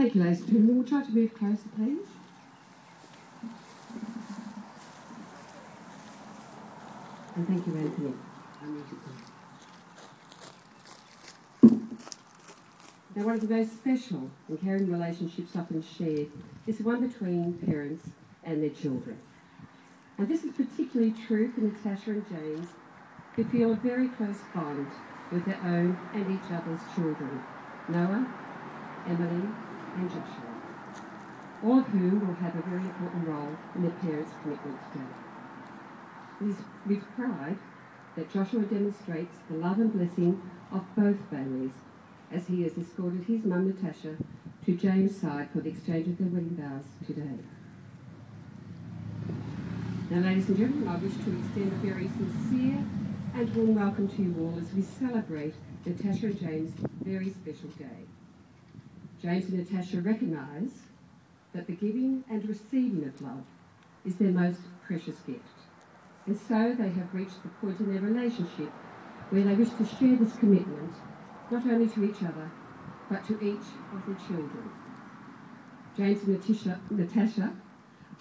Thank you, ladies and gentlemen. We'll try to move closer, please. And thank you, Anthony. Now, one of the most special and caring relationships often shared is the one between parents and their children. And this is particularly true for Natasha and James, who feel a very close bond with their own and each other's children, Noah, Emily, all of whom will have a very important role in their parents' commitment today. It is with pride that Joshua demonstrates the love and blessing of both families as he has escorted his mum Natasha to James' side for the exchange of their wedding vows today. Now, ladies and gentlemen, I wish to extend a very sincere and warm welcome to you all as we celebrate Natasha and James' very special day. James and Natasha recognise that the giving and receiving of love is their most precious gift. And so they have reached the point in their relationship where they wish to share this commitment not only to each other, but to each of their children. James and Natasha, Natasha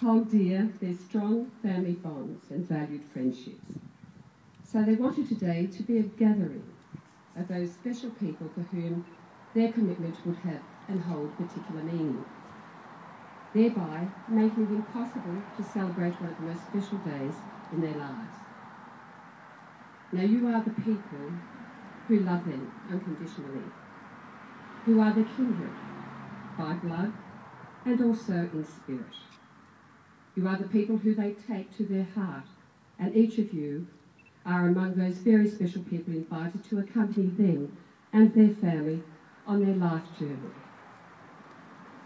hold dear their strong family bonds and valued friendships. So they wanted today to be a gathering of those special people for whom their commitment would have and hold particular meaning, thereby making it impossible to celebrate one of the most special days in their lives. Now you are the people who love them unconditionally, who are the kindred by blood and also in spirit. You are the people who they take to their heart, and each of you are among those very special people invited to accompany them and their family on their life journey.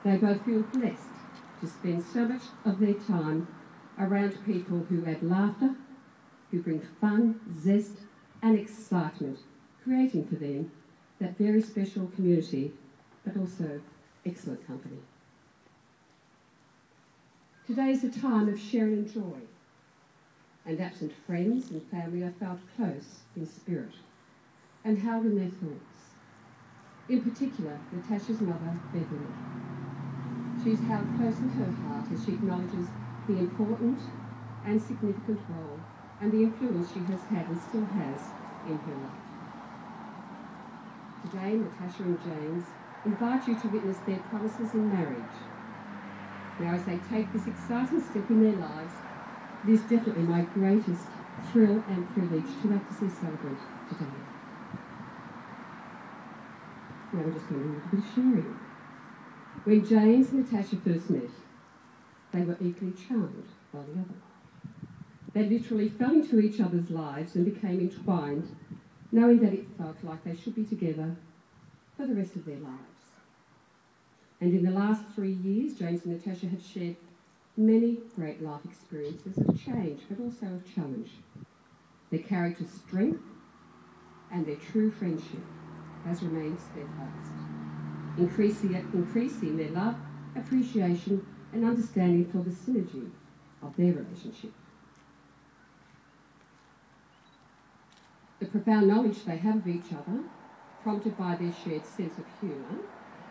They both feel blessed to spend so much of their time around people who add laughter, who bring fun, zest, and excitement creating for them that very special community, but also excellent company. Today is a time of sharing joy, and absent friends and family are felt close in spirit and held in their thoughts. In particular, Natasha's mother, Beverly. She is held close in her heart as she acknowledges the important and significant role and the influence she has had and still has in her life. Today, Natasha and James invite you to witness their promises in marriage. Now, as they take this exciting step in their lives, it is definitely my greatest thrill and privilege to actively celebrate today. We're just going to do a bit of sharing. When James and Natasha first met, they were equally charmed by the other. They literally fell into each other's lives and became entwined knowing that it felt like they should be together for the rest of their lives. And in the last three years, James and Natasha have shared many great life experiences of change, but also of challenge. Their character strength and their true friendship has remained steadfast, increasing, increasing their love, appreciation, and understanding for the synergy of their relationship. The profound knowledge they have of each other, prompted by their shared sense of humour,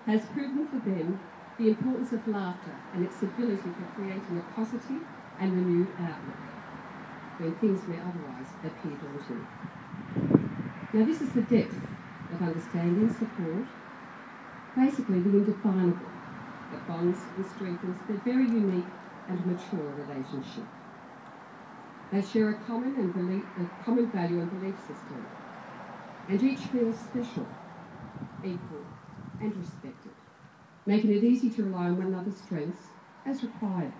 has proven for them the importance of laughter and its ability for creating a positive and renewed outlook when things may otherwise appear daunting. Now this is the depth understanding, support, basically the indefinable that bonds and strengthens their very unique and mature relationship. They share a common and belief, a common value and belief system, and each feels special, equal, and respected, making it easy to rely on one another's strengths as required.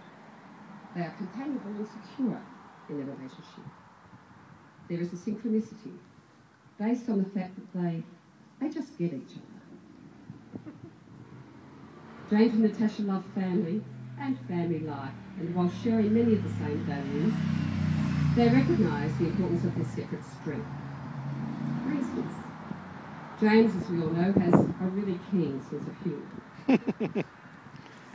They are companionable and secure in their relationship. There is a synchronicity based on the fact that they, they just get each other. James and Natasha love family and family life, and while sharing many of the same values, they recognise the importance of their separate strength. For instance, James, as we all know, has a really keen sense of humour.